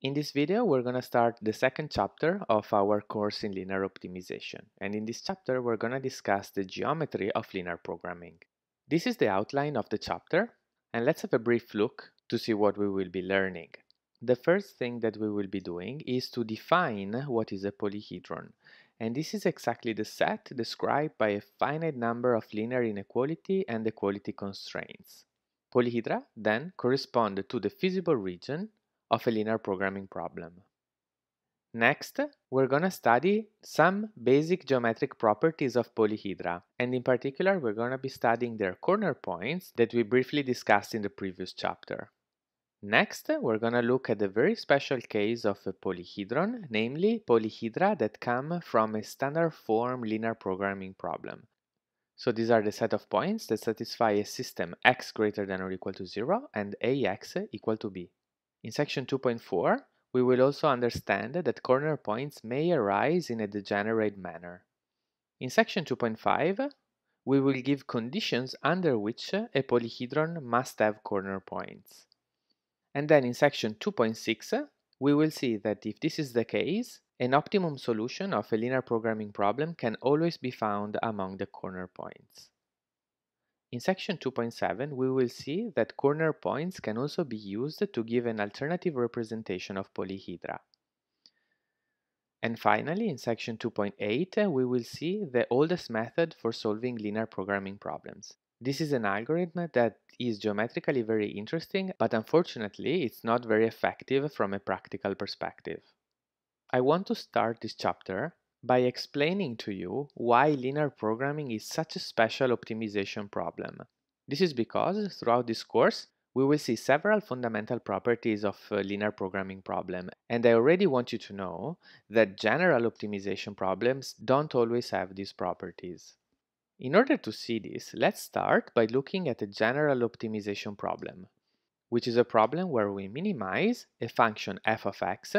In this video, we're going to start the second chapter of our course in linear optimization. And in this chapter, we're going to discuss the geometry of linear programming. This is the outline of the chapter, and let's have a brief look to see what we will be learning. The first thing that we will be doing is to define what is a polyhedron. And this is exactly the set described by a finite number of linear inequality and equality constraints. Polyhedra then correspond to the feasible region of a linear programming problem. Next, we're going to study some basic geometric properties of polyhedra, and in particular, we're going to be studying their corner points that we briefly discussed in the previous chapter. Next, we're going to look at a very special case of a polyhedron, namely polyhedra that come from a standard form linear programming problem. So these are the set of points that satisfy a system x greater than or equal to 0 and ax equal to b. In section 2.4, we will also understand that corner points may arise in a degenerate manner. In section 2.5, we will give conditions under which a polyhedron must have corner points. And then in section 2.6, we will see that if this is the case, an optimum solution of a linear programming problem can always be found among the corner points. In section 2.7, we will see that corner points can also be used to give an alternative representation of polyhedra. And finally, in section 2.8, uh, we will see the oldest method for solving linear programming problems. This is an algorithm that is geometrically very interesting, but unfortunately it's not very effective from a practical perspective. I want to start this chapter by explaining to you why linear programming is such a special optimization problem. This is because throughout this course, we will see several fundamental properties of linear programming problem, and I already want you to know that general optimization problems don't always have these properties. In order to see this, let's start by looking at a general optimization problem, which is a problem where we minimize a function f of x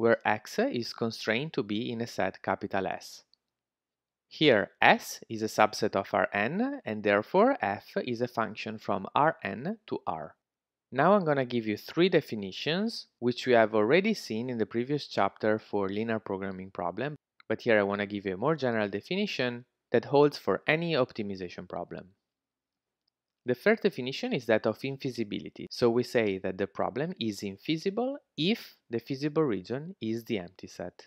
where x is constrained to be in a set capital S. Here S is a subset of Rn and therefore f is a function from Rn to R. Now I'm going to give you three definitions which we have already seen in the previous chapter for linear programming problem, but here I want to give you a more general definition that holds for any optimization problem. The first definition is that of infeasibility. So we say that the problem is infeasible if the feasible region is the empty set.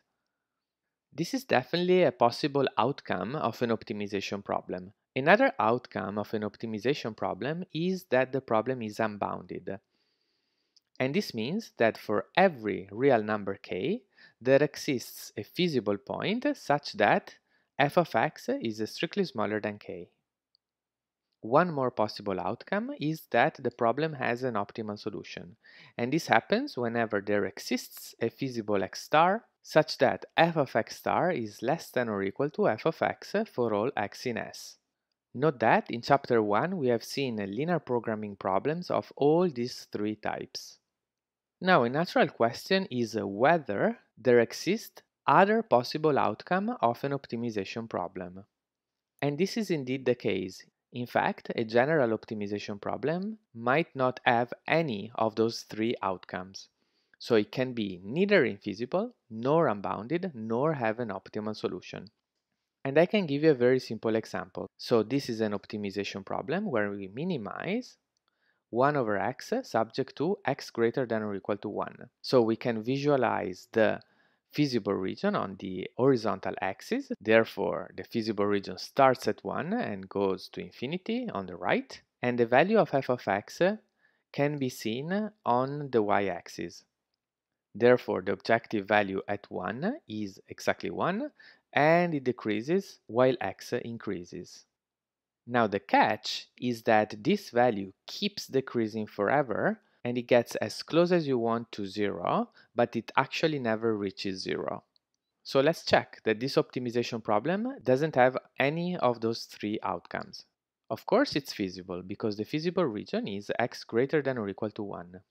This is definitely a possible outcome of an optimization problem. Another outcome of an optimization problem is that the problem is unbounded. And this means that for every real number k, there exists a feasible point such that f of x is strictly smaller than k. One more possible outcome is that the problem has an optimal solution, and this happens whenever there exists a feasible x star such that f of x star is less than or equal to f of x for all x in S. Note that in chapter 1 we have seen linear programming problems of all these three types. Now a natural question is whether there exist other possible outcome of an optimization problem. And this is indeed the case in fact, a general optimization problem might not have any of those three outcomes. So it can be neither infeasible, nor unbounded, nor have an optimal solution. And I can give you a very simple example. So this is an optimization problem where we minimize 1 over x subject to x greater than or equal to 1. So we can visualize the feasible region on the horizontal axis. Therefore, the feasible region starts at 1 and goes to infinity on the right. And the value of f of x can be seen on the y-axis. Therefore, the objective value at 1 is exactly 1 and it decreases while x increases. Now the catch is that this value keeps decreasing forever and it gets as close as you want to zero, but it actually never reaches zero. So let's check that this optimization problem doesn't have any of those three outcomes. Of course it's feasible, because the feasible region is x greater than or equal to 1.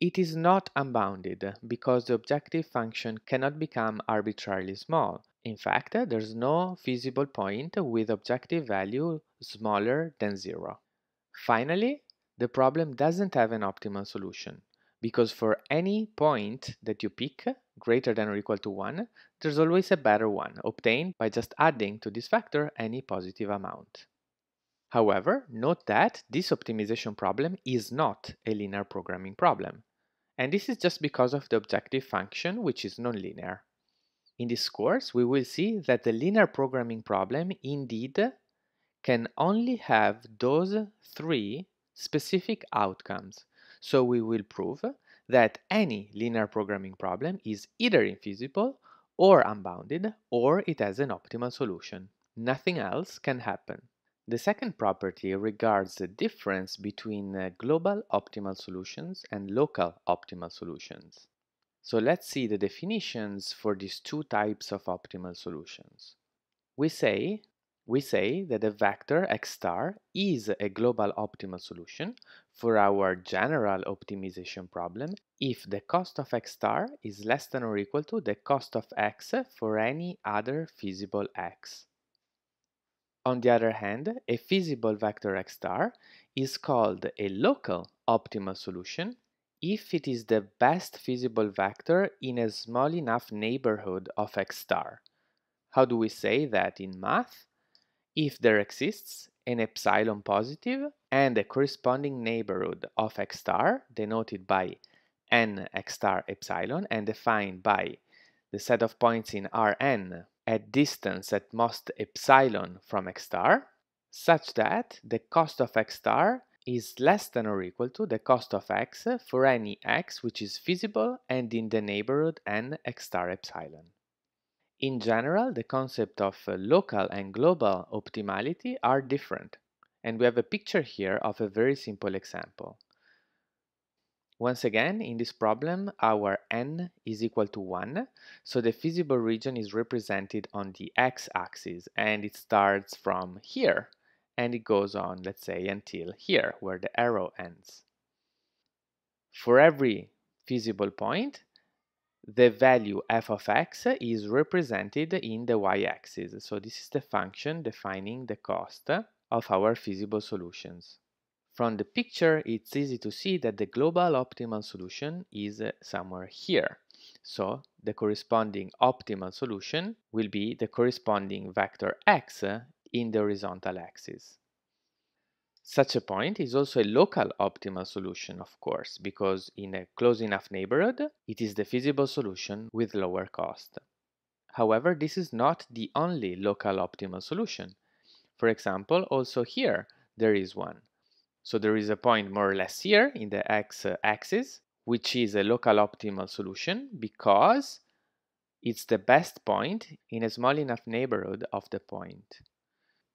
It is not unbounded, because the objective function cannot become arbitrarily small. In fact, there's no feasible point with objective value smaller than 0. Finally, the problem doesn't have an optimal solution because for any point that you pick greater than or equal to 1, there's always a better one obtained by just adding to this factor any positive amount. However, note that this optimization problem is not a linear programming problem. And this is just because of the objective function, which is nonlinear. In this course, we will see that the linear programming problem indeed can only have those three specific outcomes. So we will prove that any linear programming problem is either infeasible or unbounded or it has an optimal solution. Nothing else can happen. The second property regards the difference between uh, global optimal solutions and local optimal solutions. So let's see the definitions for these two types of optimal solutions. We say we say that a vector x star is a global optimal solution for our general optimization problem if the cost of x star is less than or equal to the cost of x for any other feasible x. On the other hand, a feasible vector x star is called a local optimal solution if it is the best feasible vector in a small enough neighborhood of x star. How do we say that in math? If there exists an epsilon positive and a corresponding neighborhood of x star denoted by n x star epsilon and defined by the set of points in Rn at distance at most epsilon from x star, such that the cost of x star is less than or equal to the cost of x for any x which is feasible and in the neighborhood n x star epsilon. In general, the concept of uh, local and global optimality are different, and we have a picture here of a very simple example. Once again, in this problem, our n is equal to 1, so the feasible region is represented on the x-axis, and it starts from here, and it goes on, let's say, until here, where the arrow ends. For every feasible point, the value f of x is represented in the y-axis, so this is the function defining the cost of our feasible solutions. From the picture, it's easy to see that the global optimal solution is somewhere here. So the corresponding optimal solution will be the corresponding vector x in the horizontal axis. Such a point is also a local optimal solution, of course, because in a close enough neighborhood, it is the feasible solution with lower cost. However, this is not the only local optimal solution. For example, also here there is one. So there is a point more or less here in the x-axis, uh, which is a local optimal solution because it's the best point in a small enough neighborhood of the point.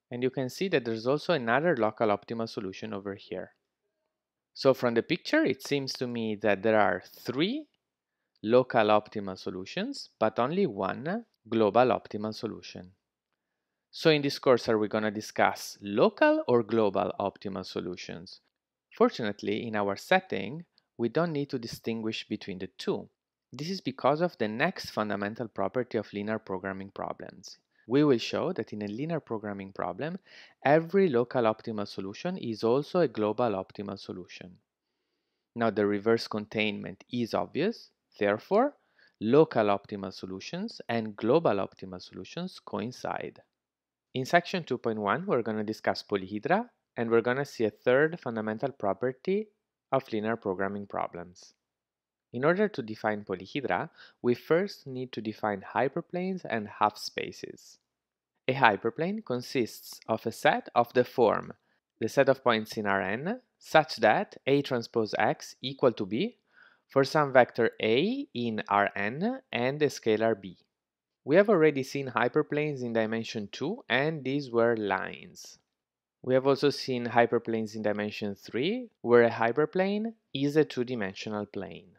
And you can see that there's also another local optimal solution over here. So from the picture, it seems to me that there are three local optimal solutions, but only one global optimal solution. So in this course, are we going to discuss local or global optimal solutions? Fortunately, in our setting, we don't need to distinguish between the two. This is because of the next fundamental property of linear programming problems. We will show that in a linear programming problem, every local optimal solution is also a global optimal solution. Now the reverse containment is obvious, therefore, local optimal solutions and global optimal solutions coincide. In section 2.1, we're going to discuss polyhedra, and we're going to see a third fundamental property of linear programming problems. In order to define polyhedra, we first need to define hyperplanes and half spaces. A hyperplane consists of a set of the form the set of points in Rn such that A transpose x equal to B for some vector A in Rn and a scalar B. We have already seen hyperplanes in dimension 2 and these were lines. We have also seen hyperplanes in dimension 3 where a hyperplane is a two-dimensional plane.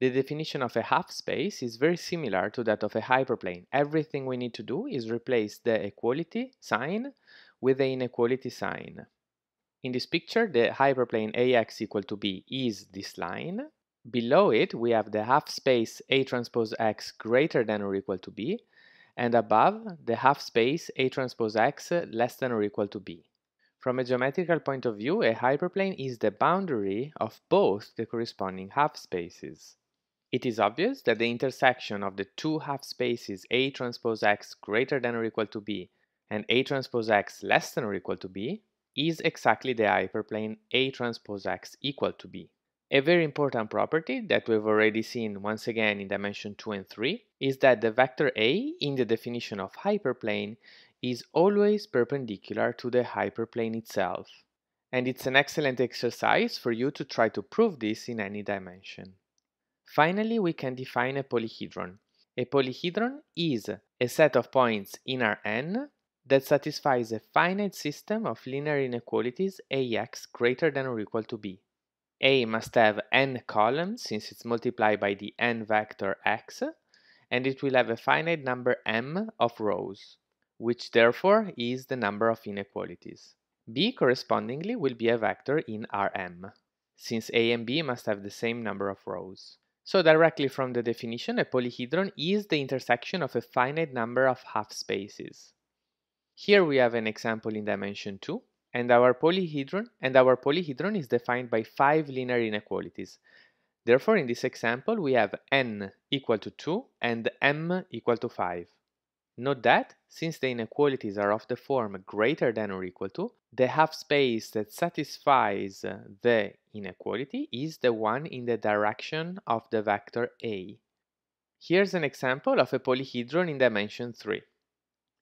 The definition of a half space is very similar to that of a hyperplane. Everything we need to do is replace the equality sign with the inequality sign. In this picture, the hyperplane ax equal to b is this line, Below it, we have the half space A transpose X greater than or equal to B, and above the half space A transpose X less than or equal to B. From a geometrical point of view, a hyperplane is the boundary of both the corresponding half spaces. It is obvious that the intersection of the two half spaces A transpose X greater than or equal to B and A transpose X less than or equal to B is exactly the hyperplane A transpose X equal to B. A very important property that we've already seen once again in dimension 2 and 3 is that the vector A in the definition of hyperplane is always perpendicular to the hyperplane itself. And it's an excellent exercise for you to try to prove this in any dimension. Finally, we can define a polyhedron. A polyhedron is a set of points in Rn that satisfies a finite system of linear inequalities Ax greater than or equal to b. A must have n columns since it's multiplied by the n vector x, and it will have a finite number m of rows which therefore is the number of inequalities. B correspondingly will be a vector in Rm, since A and B must have the same number of rows. So directly from the definition, a polyhedron is the intersection of a finite number of half spaces. Here we have an example in dimension 2, and our polyhedron and our polyhedron is defined by five linear inequalities. Therefore, in this example, we have n equal to 2 and m equal to 5. Note that, since the inequalities are of the form greater than or equal to, the half space that satisfies the inequality is the one in the direction of the vector A. Here's an example of a polyhedron in dimension 3.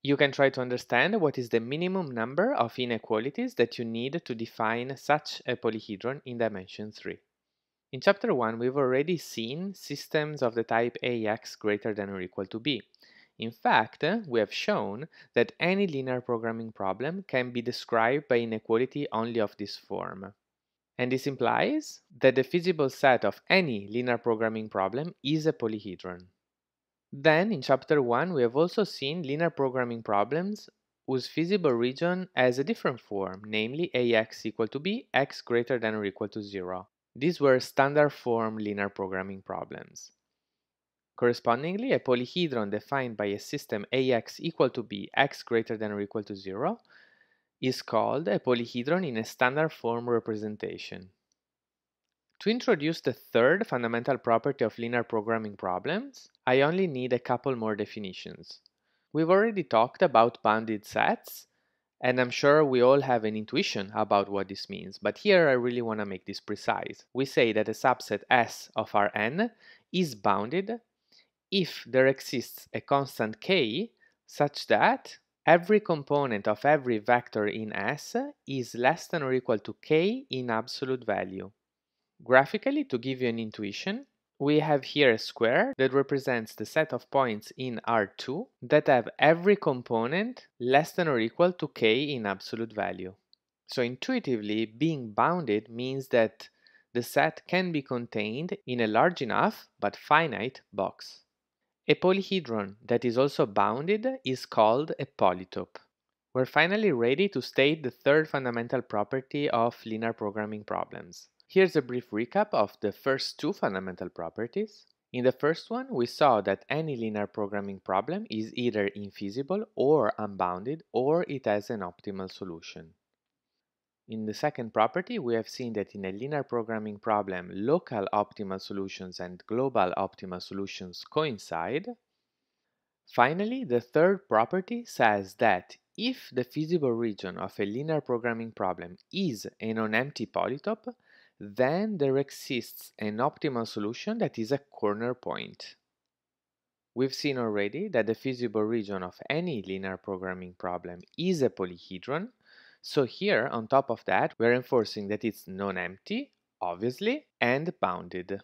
You can try to understand what is the minimum number of inequalities that you need to define such a polyhedron in dimension 3. In chapter 1, we've already seen systems of the type AX greater than or equal to B. In fact, we have shown that any linear programming problem can be described by inequality only of this form. And this implies that the feasible set of any linear programming problem is a polyhedron. Then, in chapter 1, we have also seen linear programming problems whose feasible region has a different form, namely ax equal to b, x greater than or equal to 0. These were standard form linear programming problems. Correspondingly, a polyhedron defined by a system Ax equal to b, x greater than or equal to 0, is called a polyhedron in a standard form representation. To introduce the third fundamental property of linear programming problems, I only need a couple more definitions. We've already talked about bounded sets, and I'm sure we all have an intuition about what this means, but here I really want to make this precise. We say that a subset S of Rn is bounded if there exists a constant k such that every component of every vector in S is less than or equal to k in absolute value. Graphically, to give you an intuition, we have here a square that represents the set of points in R2 that have every component less than or equal to k in absolute value. So intuitively, being bounded means that the set can be contained in a large enough but finite box. A polyhedron that is also bounded is called a polytope. We're finally ready to state the third fundamental property of linear programming problems. Here's a brief recap of the first two fundamental properties. In the first one, we saw that any linear programming problem is either infeasible or unbounded, or it has an optimal solution. In the second property, we have seen that in a linear programming problem, local optimal solutions and global optimal solutions coincide. Finally, the third property says that if the feasible region of a linear programming problem is a non-empty polytope, then there exists an optimal solution that is a corner point. We've seen already that the feasible region of any linear programming problem is a polyhedron, so here, on top of that, we're enforcing that it's non-empty, obviously, and bounded.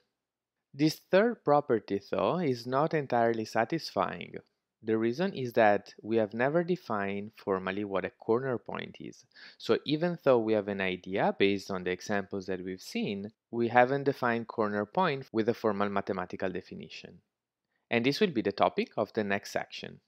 This third property, though, is not entirely satisfying. The reason is that we have never defined formally what a corner point is. So even though we have an idea based on the examples that we've seen, we haven't defined corner point with a formal mathematical definition. And this will be the topic of the next section.